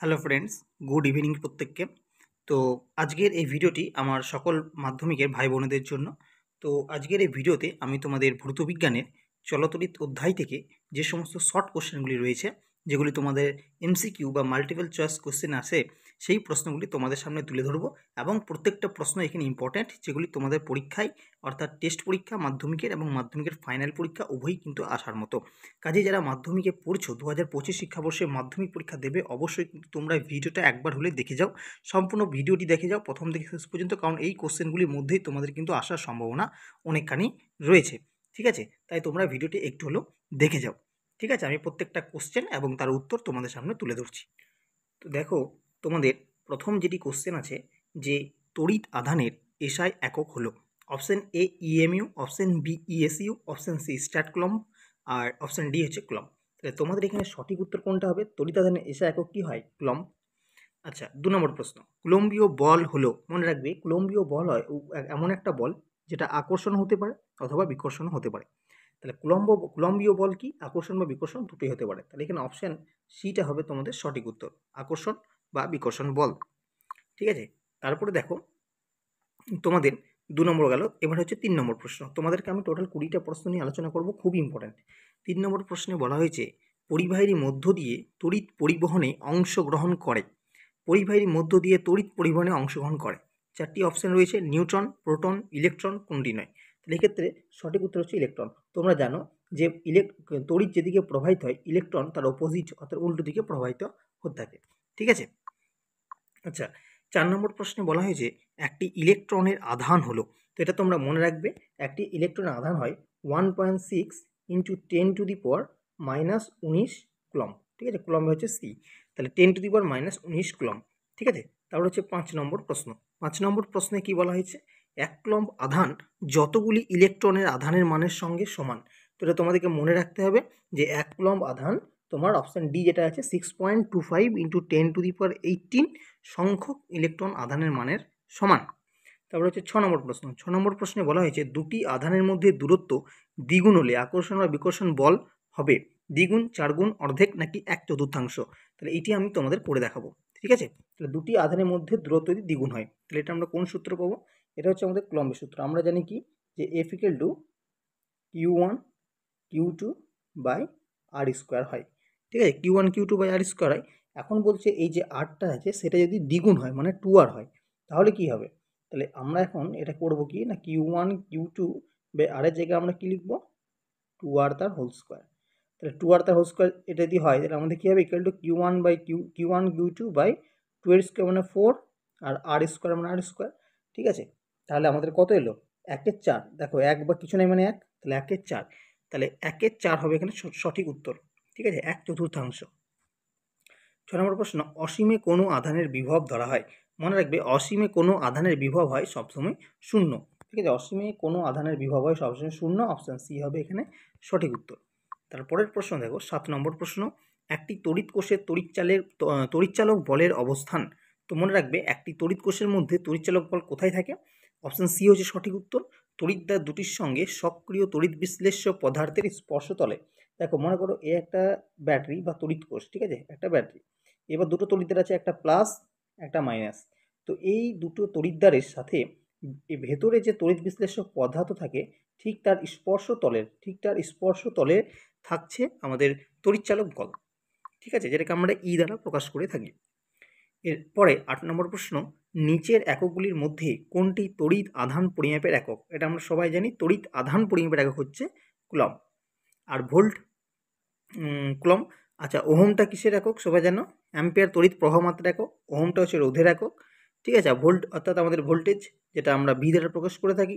Hello friends good evening প্রত্যেককে। তো আজকের এই ভিডিওটি আমার সকল মাধ্যমিকের ভাই বোনেদের জন্য। তো আজকের এই ভিডিওতে আমি তোমাদের ভৌতবিজ্ঞানের চলতরিত অধ্যায় থেকে যে সমস্ত শর্ট কোশ্চেনগুলি রয়েছে, যেগুলি তোমাদের এমসিকিউ বা মাল্টিপল চয়েস কোশ্চেন আসে সেই প্রশ্নগুলি তোমাদের সামনে তুলে ধরবো এবং প্রত্যেকটা প্রশ্ন এখানে ইম্পর্ট্যান্ট যেগুলি তোমাদের পরীক্ষায়, অর্থাৎ টেস্ট পরীক্ষা, মাধ্যমিকের এবং মাধ্যমিকের ফাইনাল পরীক্ষা উভয়ই কিন্তু আসার মতো। কাজে যারা মাধ্যমিকে পড়ছো, দু হাজার পঁচিশ শিক্ষাবর্ষে মাধ্যমিক পরীক্ষা দেবে, অবশ্যই কিন্তু তোমরা ভিডিওটা একবার হলে দেখে যাও। সম্পূর্ণ ভিডিওটি দেখে যাও, প্রথম থেকে শেষ পর্যন্ত, কারণ এই কোশ্চেনগুলির মধ্যেই তোমাদের কিন্তু আসার সম্ভাবনা অনেকখানি রয়েছে। ঠিক আছে? তাই তোমরা ভিডিওটি একটু হলেও দেখে যাও। ঠিক আছে? আমি প্রত্যেকটা কোশ্চেন এবং তার উত্তর তোমাদের সামনে তুলে ধরছি। তো দেখো তোমাদের প্রথম যেটি কোশ্চেন আছে যে তড়িৎ আধানের এসআই একক হলো option A EMU option B ESU option C statcoulomb R option D হচ্ছে ক্লম তাহলে তোমাদের এখানে সঠিক উত্তর কোনটা হবে? তড়িৎ আধানের এসআই একক কী হয়? ক্লম আচ্ছা দু নম্বর প্রশ্ন। কুলম্বীয় বল হলো, মনে রাখবে, কুলম্বীয় বল হয় এমন একটা বল যেটা আকর্ষণ হতে পারে অথবা বিকর্ষণ হতে পারে। তাহলে কুলম্ব, কুলম্বীয় বল কি? আকর্ষণ বা বিকর্ষণ দুটোই হতে পারে। তাহলে এখানে অপশান সিটা হবে তোমাদের সঠিক উত্তর। আকর্ষণ বা বিকর্ষণ বল। ঠিক আছে? তারপরে দেখো, তোমাদের দু নম্বর গেল, এবার হচ্ছে তিন নম্বর প্রশ্ন। তোমাদেরকে আমি টোটাল কুড়িটা প্রশ্ন নিয়ে আলোচনা করব, খুব ইম্পর্ট্যান্ট তিন নম্বর প্রশ্নে বলা হয়েছে, পরিবাহীর মধ্য দিয়ে তড়িৎ পরিবহনে অংশগ্রহণ করে। পরিবাহীর মধ্য দিয়ে তড়িৎ পরিবহনে অংশগ্রহণ করে। চারটি অপশন রয়েছে, নিউট্রন, প্রোটন, ইলেকট্রন কোনটি নয়। তাহলে এক্ষেত্রে সঠিক উত্তর হচ্ছে ইলেকট্রন। তোমরা জানো যে ইলেক তড়িৎ যেদিকে প্রবাহিত হয়, ইলেকট্রন তার অপোজিট অর্থাৎ উল্টো দিকে প্রবাহিত হতে থাকে। ঠিক আছে? আচ্ছা চার নম্বর প্রশ্নে বলা হয়েছে একটি ইলেকট্রনের আধান হলো। তো এটা তোমরা মনে রাখবে, একটি ইলেকট্রনের আধান হয় one point six into ten to the power minus উনিশ কুলম ঠিক আছে? কুলম হচ্ছে সি তাহলে ten to the power minus উনিশ কুলম ঠিক আছে? তারপর হচ্ছে পাঁচ নম্বর প্রশ্ন। পাঁচ নম্বর প্রশ্নে কি বলা হয়েছে? এক ক্লম্ব আধান যতগুলি ইলেকট্রনের আধানের মানের সঙ্গে সমান। তো এটা তোমাদেরকে মনে রাখতে হবে যে, এক ক্লম্ব আধান তোমার অপশান ডি যেটা আছে six point two five into ten to the power eighteen সংখ্যক ইলেকট্রন আধানের মানের সমান। তারপর হচ্ছে ছ নম্বর প্রশ্ন। ছ নম্বর প্রশ্নে বলা হয়েছে, দুটি আধানের মধ্যে দূরত্ব দ্বিগুণ হলে আকর্ষণ বা বিকর্ষণ বল হবে। দ্বিগুণ, চারগুণ, অর্ধেক নাকি এক চতুর্থাংশ? তাহলে এটি আমি তোমাদের করে দেখাবো, ঠিক আছে? তাহলে দুটি আধানের মধ্যে দূরত্ব যদি দ্বিগুণ হয়, তাহলে এটা আমরা কোন সূত্র পাবো? এটা হচ্ছে আমাদের ক্লম্বের সূত্র। আমরা জানি কি? যে F equal to Q one Q two by R square হয়। ঠিক আছে? Q one Q two by R square এখন বলছে এই যে আরটা আছে, সেটা যদি দ্বিগুণ হয় মানে টু আর হয়, তাহলে কি হবে? তাহলে আমরা এখন এটা করব কি না Q one Q two by আরের জায়গায় আমরা কী লিখব? টু আর তার হোল স্কোয়ার তাহলে টু আর তার হোল স্কোয়ার এটা যদি হয়, তাহলে আমাদের কী হবে? Equal to Q one by Q Q one Q two by two এর স্কোয়ার মানে ফোর আর আর স্কোয়ার মানে আর স্কোয়ার ঠিক আছে? তাহলে আমাদের কত এলো? একের চার। দেখো, এক বা কিছু নেই মানে এক, তাহলে একের চার। তাহলে একের চার হবে এখানে সঠিক উত্তর। ঠিক আছে, এক চতুর্থাংশ। ছ নম্বর প্রশ্ন, অসীমে কোনো আধানের বিভব ধরা হয়। মনে রাখবে, অসীমে কোনো আধানের বিভব হয় সবসময় শূন্য। ঠিক আছে, অসীমে কোনো আধানের বিভব হয় সবসময় শূন্য অপশান সি হবে এখানে সঠিক উত্তর। তারপরের প্রশ্ন দেখো, সাত নম্বর প্রশ্ন, একটি তড়িৎ কোষের তড়িৎচালের তড়িৎচালক বলের অবস্থান। তো মনে রাখবে, একটি তড়িৎ কোষের মধ্যে তড়িৎচালক বল কোথায় থাকে? অপশান সি হচ্ছে সঠিক উত্তর তড়িৎদ্বার দুটির সঙ্গে সক্রিয় তড়িৎ বিশ্লেষ্য পদার্থের স্পর্শতলে। দেখো মনে করো এ একটা ব্যাটারি বা তড়িৎ কোষ, ঠিক আছে? একটা ব্যাটারি। এবার দুটো তড়িৎদ্বার আছে, একটা প্লাস, একটা মাইনাস। তো এই দুটো তড়িৎদ্বারের সাথে ভেতরে যে তড়িৎ বিশ্লেষক পদার্থ থাকে, ঠিক তার স্পর্শ তলের, ঠিক তার স্পর্শ তলে থাকছে আমাদের তড়িৎচালক বল, ঠিক আছে? যেটাকে আমরা ই দ্বারা প্রকাশ করে থাকি। এরপরে আট নম্বর প্রশ্ন, নিচের এককগুলির মধ্যে কোনটি তড়িৎ আধান পরিমাপের একক? এটা আমরা সবাই জানি, তড়িৎ আধান পরিমাপের একক হচ্ছে কুলম আর ভোল্ট কুলম। আচ্ছা ওহমটা কিসের একক সবাই জানো? অ্যাম্পিয়ার তড়িৎ প্রবাহ মাত্রা একক। ওহমটা হচ্ছে রোধের একক। ঠিক আছে ভোল্ট অর্থাৎ আমাদের ভোল্টেজ, যেটা আমরা ভি দ্বারা প্রকাশ করে থাকি।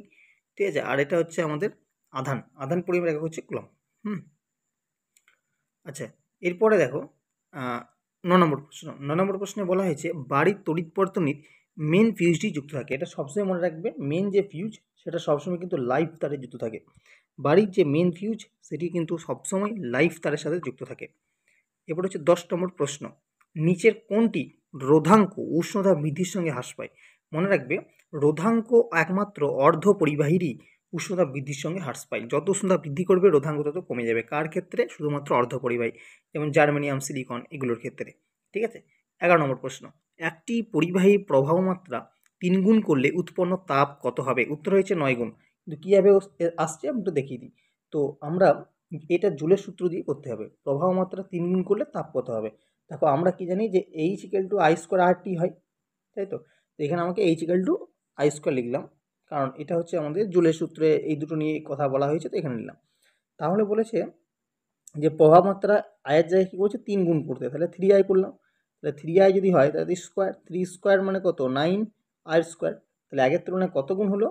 ঠিক আছে, আর এটা হচ্ছে আমাদের আধান। আধান পরিমাপের একক হচ্ছে কুলম। হুম। আচ্ছা এরপরে দেখো ন নম্বর প্রশ্ন। ন নম্বর প্রশ্নে বলা হয়েছে, বাড়ির তড়িৎ বর্তনীর মেন ফিউজটি যুক্ত থাকে। এটা সবসময় মনে রাখবে মেন যে ফিউজ সেটা সবসময় কিন্তু লাইফ তারে যুক্ত থাকে। বাড়ির যে মেন ফিউজ সেটি কিন্তু সবসময় লাইফ তারের সাথে যুক্ত থাকে। এবার হচ্ছে দশ নম্বর প্রশ্ন, নিচের কোনটি রোধাঙ্ক উষ্ণতা বৃদ্ধির সঙ্গে হ্রাস পায়? মনে রাখবে, রোধাঙ্ক একমাত্র অর্ধ পরিবাহীরই উষ্ণতা বৃদ্ধির সঙ্গে হ্রাস পায়। যত উষ্ণতা বৃদ্ধি করবে, রোধাঙ্ক তত কমে যাবে। কার ক্ষেত্রে? শুধুমাত্র অর্ধ পরিবাহী যেমন জার্মেনিয়াম, সিলিকন, এগুলোর ক্ষেত্রে। ঠিক আছে? এগারো নম্বর প্রশ্ন, একটি পরিবাহী প্রবাহ মাত্রা করলে উৎপন্ন তাপ কত হবে? উত্তর হয়েছে নয় গুণ। কিন্তু কীভাবে আসছে আমি একটু দেখিয়ে দিই। তো আমরা এটা জুলের সূত্র দিয়ে করতে হবে। প্রবাহ মাত্রা তিন গুণ করলে তাপ কত হবে? দেখো আমরা কি জানি যে H equal to I square R T হয়, তাই তো? তো এখানে আমাকে H equal to I square লিখলাম, কারণ এটা হচ্ছে আমাদের জুলের সূত্রে এই দুটো নিয়ে কথা বলা হয়েছে, তো এখানে নিলাম। তাহলে বলেছে যে প্রভাব মাত্রা আয়ের জায়গায় কী করছে? তিন গুণ করতে। তাহলে থ্রি আই করলাম। তাহলে থ্রি আই যদি হয়, তাহলে স্কোয়ার থ্রি স্কোয়ার মানে কত? নাইন আই স্কোয়ার তাহলে আগের তুলনায় কত গুণ হলো?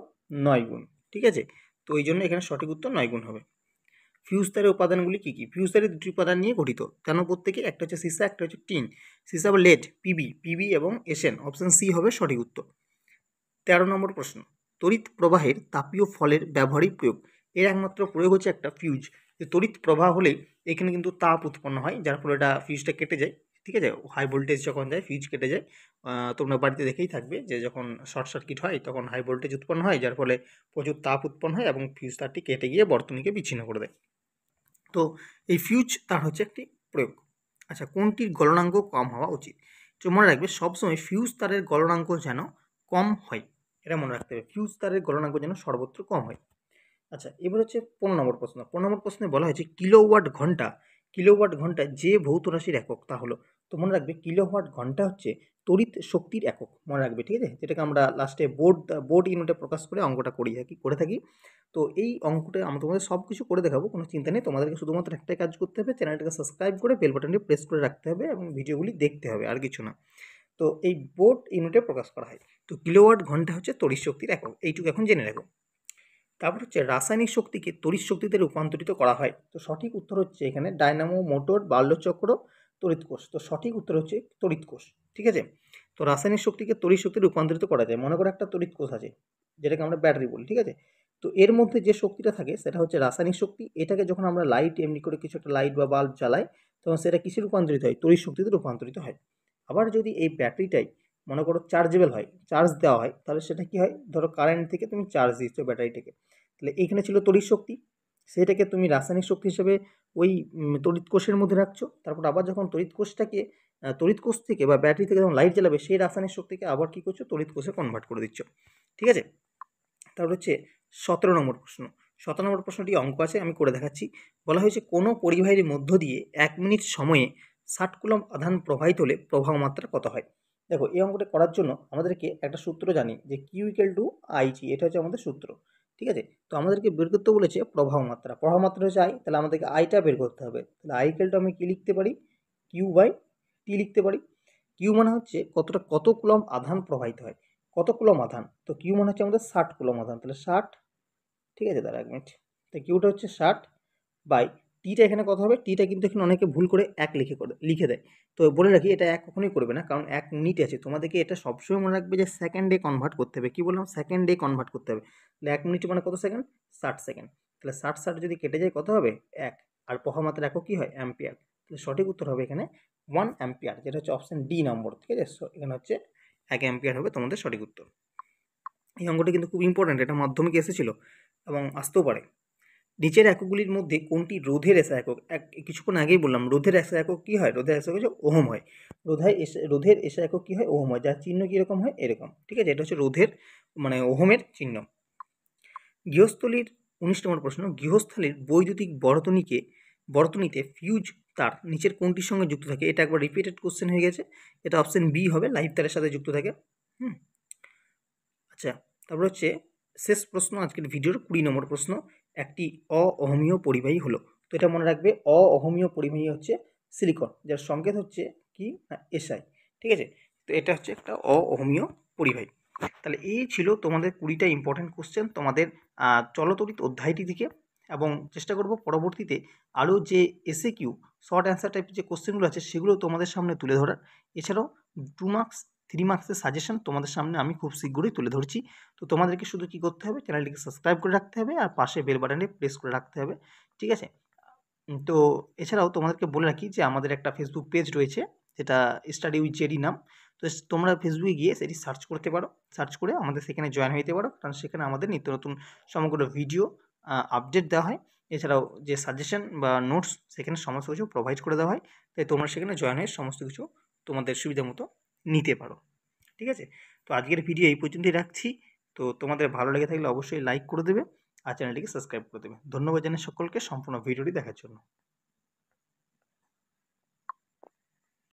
নয় গুণ। ঠিক আছে? তো এই জন্য এখানে সঠিক উত্তর নয় গুণ হবে। ফিউজ তারের উপাদানগুলি কী কী? ফিউজ তারের দুটি উপাদান নিয়ে গঠিত। কেন প্রত্যেকে? একটা হচ্ছে সিসা একটা হচ্ছে টিন সিসা বা লেড পিবি পিবি এবং এসএন অপশান সি হবে সঠিক উত্তর। তেরো নম্বর প্রশ্ন। তড়িৎ প্রবাহের তাপীয় ফলের ব্যবহারিক প্রয়োগ। এর একমাত্র প্রয়োগ হচ্ছে একটা ফিউজ যে তড়িৎ প্রবাহ হলে এখানে কিন্তু তাপ উৎপন্ন হয়, যার ফলে এটা ফিউজটা কেটে যায়। ঠিক আছে? হাই ভোল্টেজ যখন যায় ফিউজ কেটে যায় তোমরা বাড়িতে দেখেই থাকবে যে যখন শর্ট সার্কিট হয়, তখন হাই ভোল্টেজ উৎপন্ন হয়, যার ফলে প্রচুর তাপ উৎপন্ন হয় এবং ফিউজ তারটি কেটে গিয়ে বর্তনীকে বিচ্ছিন্ন করে দেয়। তো এই ফিউজ তার হচ্ছে একটি প্রয়োগ। আচ্ছা কোনটির গলনাঙ্ক কম হওয়া উচিত? তো মনে রাখবে, সবসময় ফিউজ তারের গলনাঙ্ক যেন কম হয়। এটা মনে রাখতে হবে ফিউজ তারের গলনাঙ্ক যেন সর্বত্র কম হয়। আচ্ছা এবার হচ্ছে পনেরো নম্বর প্রশ্ন। পনেরো নম্বর প্রশ্নে বলা হয়েছে, কিলোওয়াট ঘণ্টা কিলোওয়াট ঘণ্টা যে ভৌত রাশির একক, তা হলো। তো মনে রাখবে কিলোওয়াট ঘণ্টা হচ্ছে তড়িৎ শক্তির একক, মনে রাখবে, ঠিক আছে? যেটাকে আমরা লাস্টে বোর্ড বোর্ড ইউনিটে প্রকাশ করে অঙ্কটা করি থাকি করে থাকি। তো এই অঙ্কটা আমরা তোমাদের সব কিছু করে দেখাবো, কোনো চিন্তা নেই। তোমাদেরকে শুধুমাত্র একটাই কাজ করতে হবে, চ্যানেলটাকে সাবস্ক্রাইব করে বেল বাটনটি প্রেস করে রাখতে হবে এবং ভিডিওগুলি দেখতে হবে, আর কিছু না। তো এই বোর্ড ইউনিটে প্রকাশ করা হয়। তো কিলোওয়াট ঘণ্টা হচ্ছে তড়িৎ শক্তির একক, এইটুকু এখন জেনে রাখো। তারপর হচ্ছে রাসায়নিক শক্তিকে তড়িৎ শক্তিতে রূপান্তরিত করা হয়। তো সঠিক উত্তর হচ্ছে এখানে ডায়নামো মোটর বাল্যচক্র তড়িৎ কোষ। তো সঠিক উত্তর হচ্ছে তড়িৎ কোষ, ঠিক আছে? তো রাসায়নিক শক্তিকে তড়িৎ শক্তি রূপান্তরিত করা যায়। মনে করো একটা তড়িৎ কোষ আছে, যেটাকে আমরা ব্যাটারি বলি, ঠিক আছে? তো এর মধ্যে যে শক্তিটা থাকে সেটা হচ্ছে রাসায়নিক শক্তি। এটাকে যখন আমরা লাইট এমনি করে কিছু একটা লাইট বা বাল্ব জ্বালাই, তখন সেটা কিসে রূপান্তরিত হয়? তড়িৎ শক্তিতে রূপান্তরিত হয়। আবার যদি এই ব্যাটারিটাই মনে করো চার্জেবল হয় চার্জ দেওয়া হয়, তাহলে সেটা কি হয়? ধরো কারেন্ট থেকে তুমি চার্জ দিচ্ছ ব্যাটারিটাকে তাহলে এইখানে ছিল তড়িৎ শক্তি, সেটাকে তুমি রাসায়নিক শক্তি হিসেবে ওই তড়িৎ কোষের মধ্যে রাখছো, তারপর আবার যখন তড়িৎ কোষটাকে তড়িৎ কোষ থেকে বা ব্যাটারি থেকে যখন লাইট জ্বালাবে, সেই রাসায়নিক শক্তিকে আবার কী করছ? তড়িৎ কোষে কনভার্ট করে দিচ্ছ। ঠিক আছে? তারপর হচ্ছে সতেরো নম্বর প্রশ্ন। সতেরো নম্বর প্রশ্নটি অঙ্ক আছে, আমি করে দেখাচ্ছি। বলা হয়েছে কোনো পরিবাহীর মধ্য দিয়ে এক মিনিট সময়ে ষাট কুলম আধান প্রবাহিত হলে প্রবাহ মাত্রা কত হয়? দেখো, এই অঙ্কটা করার জন্য আমাদেরকে একটা সূত্র জানি যে কিউ ইকেল টু আইজি এটা হচ্ছে আমাদের সূত্র, ঠিক আছে? তো আমাদেরকে বের করতে বলেছে প্রবাহ মাত্রা প্রবাহ মাত্রা হচ্ছে আই তাহলে আমাদেরকে আইটা বের করতে হবে, তাহলে আই ইকেল টু আমি কী লিখতে পারি? কিউ বাই টি লিখতে পারি কিউ মানে হচ্ছে কতটা, কত কুলম আধান প্রবাহিত হয়, কত কুলম আধান, তো কিউ মানে হচ্ছে আমাদের ষাট কুলম আধান, তাহলে ষাট, ঠিক আছে? দাঁড়া এক মিনিট, তো কিউটা হচ্ছে ষাট বাই টিটা এখানে কত হবে। টিটা কিন্তু এখানে অনেকে ভুল করে এক লিখে করে, লিখে দেয়। তো বলে রাখি, এটা এক কখনোই করবে না, কারণ এক মিনিট আছে। তোমাদেরকে এটা সবসময় মনে রাখবে যে সেকেন্ডে কনভার্ট করতে হবে। কী বললাম? সেকেন্ডে কনভার্ট করতে হবে। তাহলে এক মিনিট মানে কত সেকেন্ড ষাট সেকেন্ড তাহলে ষাট ষাট যদি কেটে যায়, কত হবে? এক। আর পহামাত্রা একক কী হয়? অ্যাম্পিয়ার তাহলে সঠিক উত্তর হবে এখানে ওয়ান অ্যাম্পিয়ার যেটা হচ্ছে অপশান ডি নম্বর ঠিক আছে? এখানে হচ্ছে এক অ্যাম্পিয়ার হবে তোমাদের সঠিক উত্তর। এই অঙ্কটা কিন্তু খুব ইম্পর্ট্যান্ট এটা মাধ্যমিক এসেছিল এবং আসতেও পারে। নিচের এককগুলির মধ্যে কোনটি রোধের এসা একক? এক, কিছুক্ষণ আগেই বললাম, রোধের এসা একক কী হয়? রোধের এসা হচ্ছে ওহম হয়। রোধায় এসে, রোধের এসা একক কী হয়? ওহম হয়। যার চিহ্ন কীরকম হয়? এরকম। ঠিক আছে? এটা হচ্ছে রোধের মানে ওহমের চিহ্ন। গৃহস্থলীর, উনিশ নম্বর প্রশ্ন, গৃহস্থলীর বৈদ্যুতিক বর্তনীকে, বর্তনীতে ফিউজ তার নিচের কোনটির সঙ্গে যুক্ত থাকে? এটা একবার রিপিটেড কোশ্চেন হয়ে গেছে। এটা অপশান বি হবে লাইভ তারের সাথে যুক্ত থাকে। হুম। আচ্ছা তারপর হচ্ছে শেষ প্রশ্ন আজকের ভিডিওর কুড়ি নম্বর প্রশ্ন। একটি অহমীয় পরিবাহী হলো। তো এটা মনে রাখবে, অহমীয় পরিবাহী হচ্ছে সিলিকন যার সংকেত হচ্ছে কি? না এসআই ঠিক আছে? তো এটা হচ্ছে একটা অহমীয় পরিবাহী। তাহলে এই ছিল তোমাদের কুড়িটা ইম্পর্টেন্ট কোশ্চেন তোমাদের চলতরিত অধ্যায়টি থেকে এবং চেষ্টা করব পরবর্তীতে আরও যে এসে কিউ শর্ট অ্যান্সার টাইপের যে কোশ্চেনগুলো আছে, সেগুলো তোমাদের সামনে তুলে ধরার। এছাড়াও টু মার্কস থ্রি মার্কসের সাজেশন তোমাদের সামনে আমি খুব শীঘ্রই তুলে ধরছি। তো তোমাদেরকে শুধু কী করতে হবে? চ্যানেলটিকে সাবস্ক্রাইব করে রাখতে হবে আর পাশে বেল বাটনে প্রেস করে রাখতে হবে। ঠিক আছে? তো এছাড়াও তোমাদেরকে বলে রাখি যে আমাদের একটা ফেসবুক পেজ রয়েছে, যেটা স্টাডি উইথ জেডি নাম। তো তোমরা ফেসবুকে গিয়ে সেটি সার্চ করতে পারো। সার্চ করে আমাদের সেখানে জয়েন হতে পারো। কারণ সেখানে আমাদের নিত্য নতুন সমগ্র ভিডিও আপডেট দেওয়া হয়। এছাড়াও যে সাজেশন বা নোটস সেখানে সমস্ত কিছু প্রোভাইড করে দেওয়া হয়। তাই তোমরা সেখানে জয়েন হয়ে সমস্ত কিছু তোমাদের সুবিধা মতো নিতে পারো। ঠিক আছে? তো আজকের ভিডিও এই পর্যন্তই রাখছি। তো তোমাদের ভালো লেগে থাকলে অবশ্যই লাইক করে দেবে আর চ্যানেলটিকে সাবস্ক্রাইব করে দেবে। ধন্যবাদ জানাই সকলকে সম্পূর্ণ ভিডিওটি দেখার জন্য।